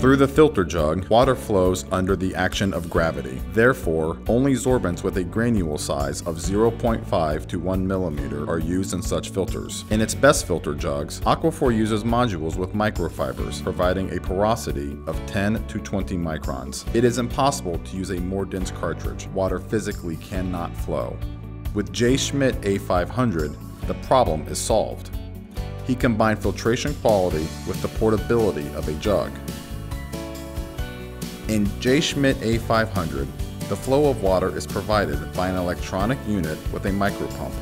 Through the filter jug, water flows under the action of gravity. Therefore, only sorbents with a granule size of 0.5 to 1 millimeter are used in such filters. In its best filter jugs, Aquaphor uses modules with microfibers, providing a porosity of 10 to 20 microns. It is impossible to use a more dense cartridge. Water physically cannot flow. With J. Shmidt A500, the problem is solved. He combined filtration quality with the portability of a jug. In J. Shmidt A500, the flow of water is provided by an electronic unit with a micropump.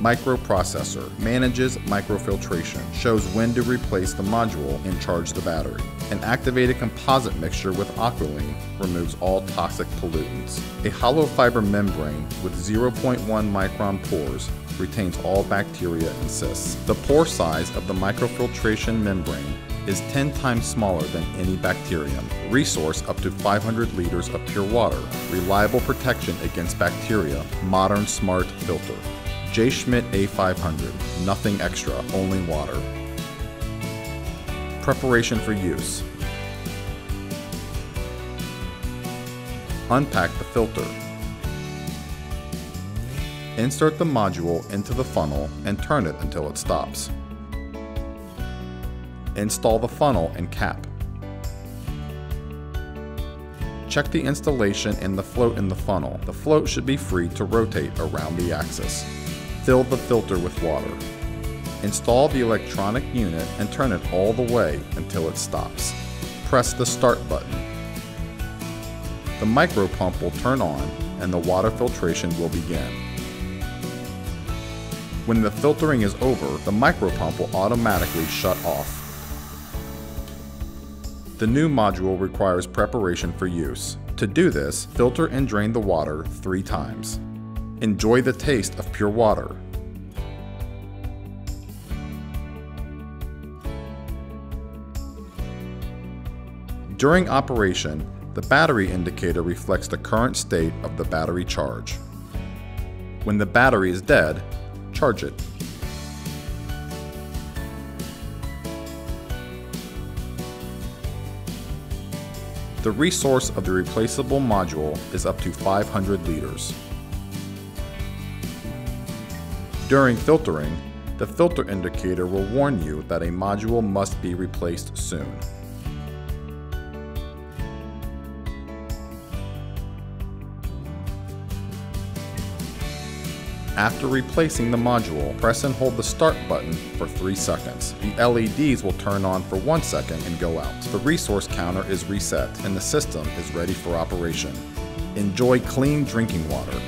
Microprocessor manages microfiltration, shows when to replace the module and charge the battery. An activated composite mixture with Aqualen removes all toxic pollutants. A hollow fiber membrane with 0.1 micron pores retains all bacteria and cysts. The pore size of the microfiltration membrane is 10 times smaller than any bacterium. Resource up to 500 liters of pure water. Reliable protection against bacteria. Modern smart filter. J. Shmidt A500. Nothing extra, only water. Preparation for use. Unpack the filter. Insert the module into the funnel and turn it until it stops. Install the funnel and cap. Check the installation and the float in the funnel. The float should be free to rotate around the axis. Fill the filter with water. Install the electronic unit and turn it all the way until it stops. Press the start button. The micro pump will turn on and the water filtration will begin. When the filtering is over, the micro pump will automatically shut off. The new module requires preparation for use. To do this, filter and drain the water three times. Enjoy the taste of pure water. During operation, the battery indicator reflects the current state of the battery charge. When the battery is dead, charge it. The resource of the replaceable module is up to 500 liters. During filtering, the filter indicator will warn you that a module must be replaced soon. After replacing the module, press and hold the start button for 3 seconds. The LEDs will turn on for 1 second and go out. The resource counter is reset and the system is ready for operation. Enjoy clean drinking water.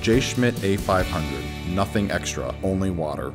J. Shmidt A500. Nothing extra, only water.